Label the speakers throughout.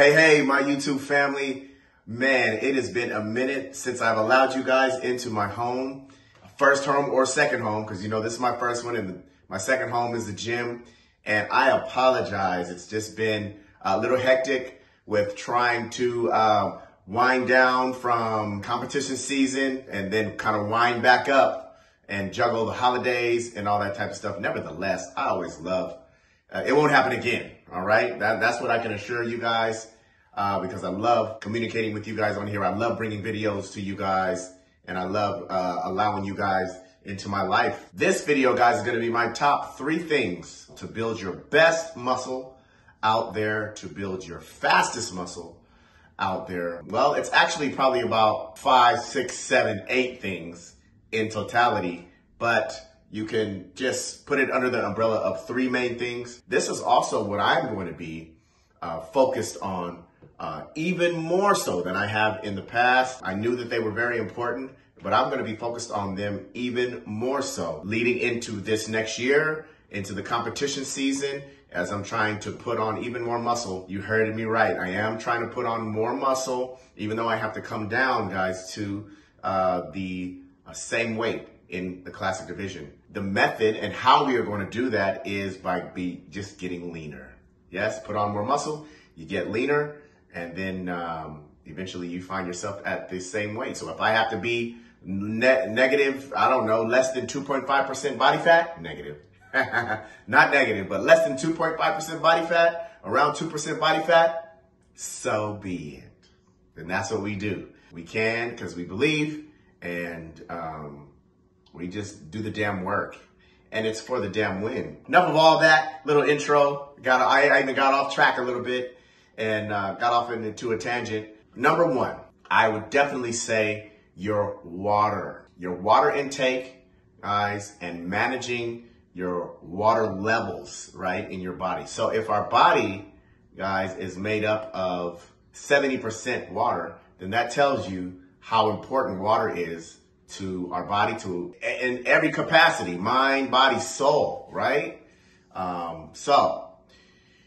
Speaker 1: Hey, hey, my YouTube family. Man, it has been a minute since I've allowed you guys into my home, first home or second home, because you know this is my first one and my second home is the gym. And I apologize. It's just been a little hectic with trying to uh, wind down from competition season and then kind of wind back up and juggle the holidays and all that type of stuff. Nevertheless, I always love uh, it won't happen again. All right. That, that's what I can assure you guys uh, because I love communicating with you guys on here. I love bringing videos to you guys and I love uh, allowing you guys into my life. This video, guys, is going to be my top three things to build your best muscle out there, to build your fastest muscle out there. Well, it's actually probably about five, six, seven, eight things in totality, but you can just put it under the umbrella of three main things. This is also what I'm going to be uh, focused on uh, even more so than I have in the past. I knew that they were very important, but I'm going to be focused on them even more so leading into this next year, into the competition season, as I'm trying to put on even more muscle. You heard me right. I am trying to put on more muscle, even though I have to come down, guys, to uh, the uh, same weight in the classic division. The method and how we are going to do that is by be just getting leaner. Yes, put on more muscle, you get leaner, and then um, eventually you find yourself at the same weight. So if I have to be ne- negative, I don't know, less than 2.5% body fat, negative. Not negative, but less than 2.5% body fat, around 2% body fat, so be it. And that's what we do. We can because we believe and um, we just do the damn work. And it's for the damn win. Enough of all that little intro. Got I, I even got off track a little bit and uh, got off into a tangent. Number one, I would definitely say your water, your water intake, guys, and managing your water levels, right, in your body. So if our body, guys, is made up of 70% water, then that tells you how important water is to our body, to in every capacity, mind, body, soul, right? Um, so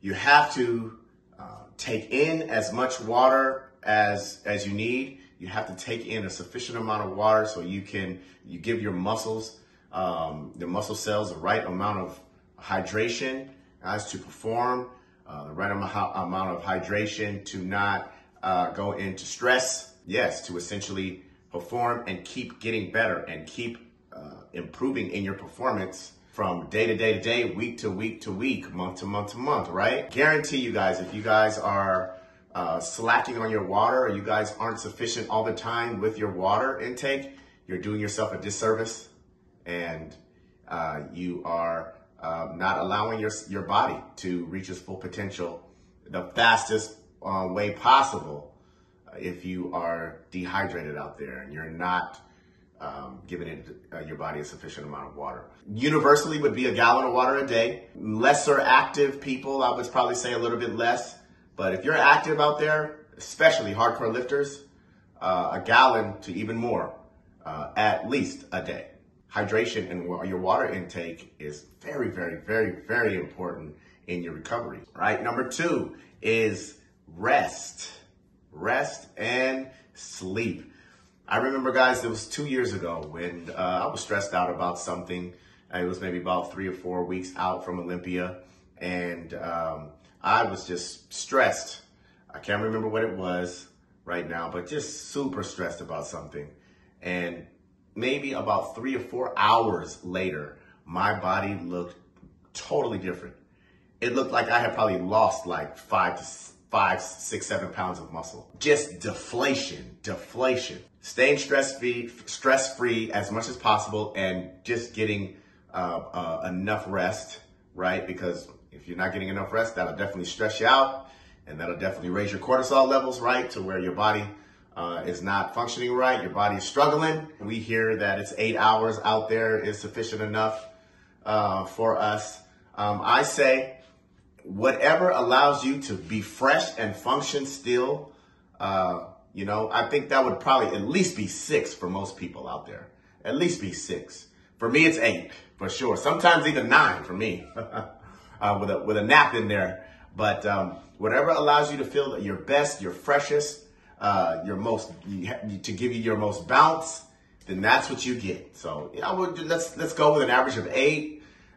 Speaker 1: you have to uh, take in as much water as as you need. You have to take in a sufficient amount of water so you can you give your muscles, um, the muscle cells, the right amount of hydration as to perform, uh, the right amount of hydration to not uh, go into stress. Yes, to essentially perform and keep getting better and keep uh, improving in your performance from day to day to day, week to week to week, month to month to month, right? Guarantee you guys, if you guys are uh, slacking on your water or you guys aren't sufficient all the time with your water intake, you're doing yourself a disservice and uh, you are uh, not allowing your, your body to reach its full potential the fastest uh, way possible if you are dehydrated out there and you're not um, giving it, uh, your body a sufficient amount of water. Universally would be a gallon of water a day. Lesser active people, I would probably say a little bit less. But if you're active out there, especially hardcore lifters, uh, a gallon to even more uh, at least a day. Hydration and your water intake is very, very, very, very important in your recovery. Right. Number two is rest rest and sleep. I remember, guys, it was two years ago when uh, I was stressed out about something. It was maybe about three or four weeks out from Olympia, and um, I was just stressed. I can't remember what it was right now, but just super stressed about something. And maybe about three or four hours later, my body looked totally different. It looked like I had probably lost like five to five, six, seven pounds of muscle. Just deflation, deflation. Staying stress free, stress free as much as possible, and just getting uh, uh, enough rest, right? Because if you're not getting enough rest, that'll definitely stress you out, and that'll definitely raise your cortisol levels, right, to where your body uh, is not functioning right. Your body is struggling. We hear that it's eight hours out there is sufficient enough uh, for us. Um, I say whatever allows you to be fresh and function still, uh, you know, I think that would probably at least be six for most people out there. At least be six. For me, it's eight for sure. Sometimes even nine for me, uh, with a with a nap in there. But um, whatever allows you to feel that your best, your freshest, uh, your most, to give you your most bounce, then that's what you get. So, you know, let's, let's go with an average of eight.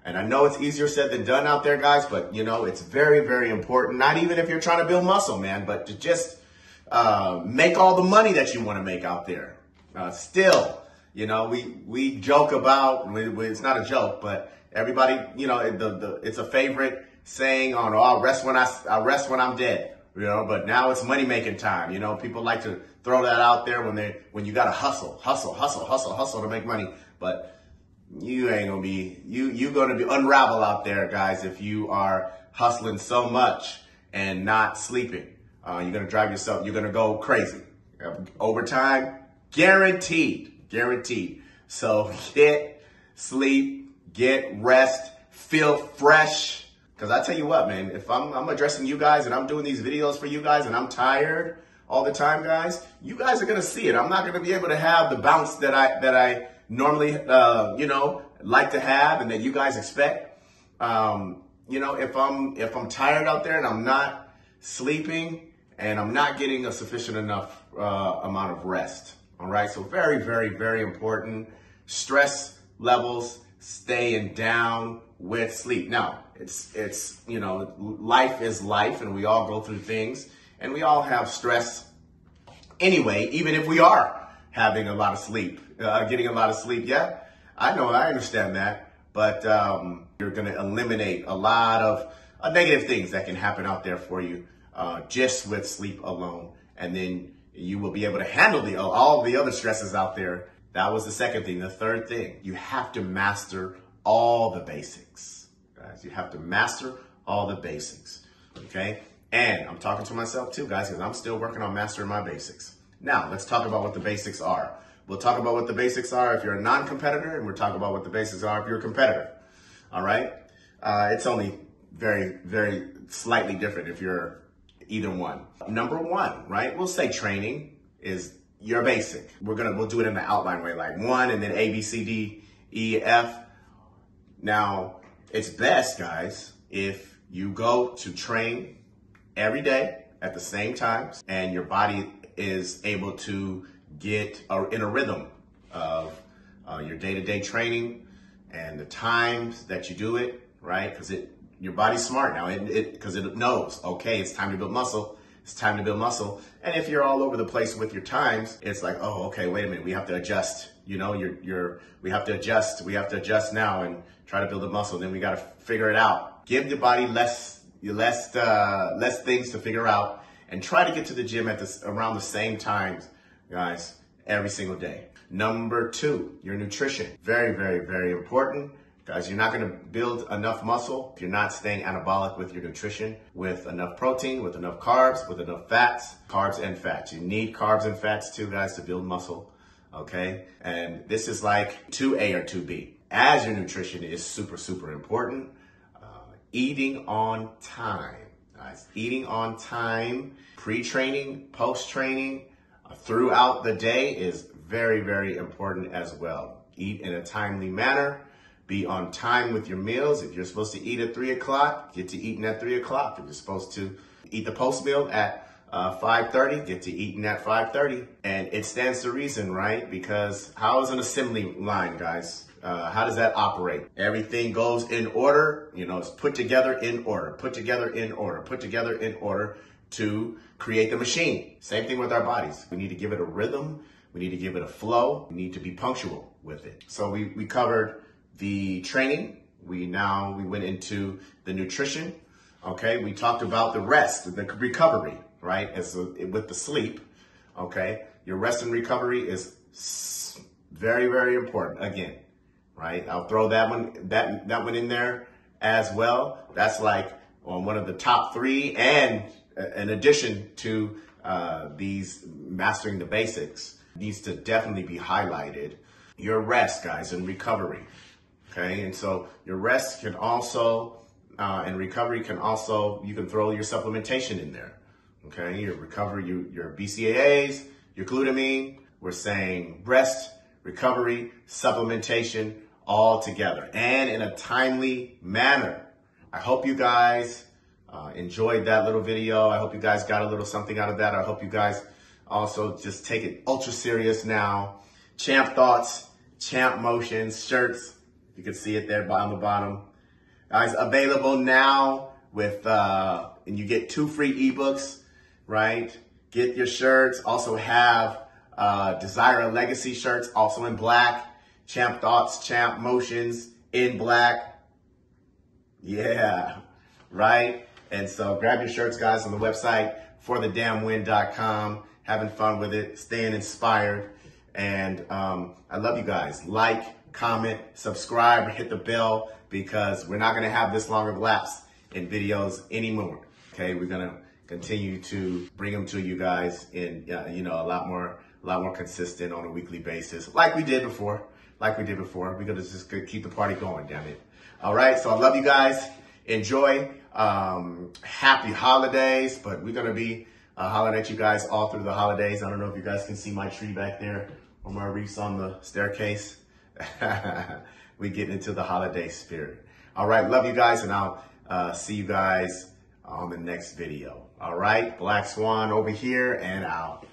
Speaker 1: And I know it's easier said than done out there, guys, but you know, it's very, very important. Not even if you're trying to build muscle, man, but to just uh, make all the money that you want to make out there. Uh, still, you know, we, we joke about, it's not a joke, but everybody, you know, the, the, it's a favorite saying on, oh, I'll rest when I, I'll rest when I'm dead you know, but now it's money making time. You know, people like to throw that out there when they when you got to hustle, hustle, hustle, hustle, hustle to make money. But you ain't gonna be you you gonna be unravel out there, guys, if you are hustling so much and not sleeping. Uh, you're gonna drive yourself. You're gonna go crazy. Overtime, guaranteed, guaranteed. So get sleep, get rest, feel fresh because I tell you what, man, if I'm, I'm addressing you guys and I'm doing these videos for you guys and I'm tired all the time, guys, you guys are to see it. I'm not to be able to have the bounce that I, that I normally, uh, you know, like to have and that you guys expect. Um, you know, if I'm, if I'm tired out there and I'm not sleeping and I'm not getting a sufficient enough, uh, amount of rest. All right. So very, very, very important. Stress levels staying down with sleep. Now, it's, it's, you know, life is life and we all go through things and we all have stress anyway, even if we are having a lot of sleep, uh, getting a lot of sleep. Yeah, I know, I understand that, but um, you're going to eliminate a lot of uh, negative things that can happen out there for you uh, just with sleep alone. And then you will be able to handle the, all the other stresses out there. That was the second thing. The third thing, you have to master all the basics guys. You have to master all the basics, okay? And I'm talking to myself too, guys, because I'm still working on mastering my basics. Now, let's talk about what the basics are. We'll talk about what the basics are if you're a non-competitor, and we'll talk about what the basics are if you're a competitor. All right? Uh, it's only very, very slightly different if you're either one. Number one, right? We'll say training is your basic. We're gonna we'll do it in the outline way, like one and then A, B, C, D, E, F. Now, it's best, guys, if you go to train every day at the same times and your body is able to get in a rhythm of uh, your day-to-day training and the times that you do it, right? Because it your body's smart now. It because it, it, knows, okay, it's time to build muscle. It's time to build muscle. And if you're all over the place with your times, it's like, oh, okay, wait a minute, we have to adjust. You know, you're you're we have to adjust. We have to adjust now and try to build a muscle. Then we got to figure it out. Give the body less, less, uh, less things to figure out and try to get to the gym at this around the same times, guys, every single day. Number two, your nutrition. Very, very, very important. Guys, you're not to build enough muscle if you're not staying anabolic with your nutrition, with enough protein, with enough carbs, with enough fats, carbs and fats. You need carbs and fats too, guys, to build muscle. Okay. And this is like 2A or 2B as your nutrition is super, super important. Uh, eating on time, guys. Eating on time, pre-training, post-training, throughout the day is very, very important as well. Eat in a timely manner. Be on time with your meals. If you're supposed to eat at 3 o'clock, get to eating at 3 o'clock. If you're supposed to eat the post meal at uh, 5.30, get to eating at 5.30. And it stands to reason, right? Because how is an assembly line, guys? Uh, how does that operate? Everything goes in order, you know, it's put together in order, put together in order, put together in order to create the machine. Same thing with our bodies. We need to give it a rhythm. We need to give it a flow. We need to be punctual with it. So we, we covered the training. We now, we went into the nutrition. Okay. We talked about the rest, the recovery, right? As a, with the sleep. Okay. Your rest and recovery is very, very important. Again, right? I'll throw that one that that one in there as well. That's like on one of the top three, and uh, in addition to uh, these mastering the basics, needs to definitely be highlighted. Your rest, guys, and recovery. Okay, and so your rest can also uh, and recovery can also you can throw your supplementation in there. Okay, your recovery, you, your BCAAs, your glutamine. We're saying rest, recovery, supplementation, all together and in a timely manner. I hope you guys uh, enjoyed that little video. I hope you guys got a little something out of that. I hope you guys also just take it ultra serious now. Champ Thoughts, Champ Motions, shirts. You can see it there on the bottom. Guys, available now with, uh, and you get two free ebooks, right? Get your shirts. Also have uh, Desire a Legacy shirts, also in black. Champ Thoughts, Champ Motions in black. Yeah, right? And so grab your shirts, guys, on the website forthedamnwin.com. Having fun with it, staying inspired. And um, I love you guys. Like, comment, subscribe, hit the bell because we're not going to have this long of lapse in videos anymore. Okay, we're going to continue to bring them to you guys in, uh, you know, a lot more, a lot more consistent on a weekly basis, like we did before, like we did before. We're to just keep the party going, damn it. All right, so I love you guys. Enjoy. Um, happy holidays, but we're to be uh, hollering at you guys all through the holidays. I don't know if you guys can see my tree back there or my wreaths on the staircase. we getting into the holiday spirit. All right, love you guys, and I'll uh, see you guys on the next video. All right, Black Swan over here and out.